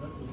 That was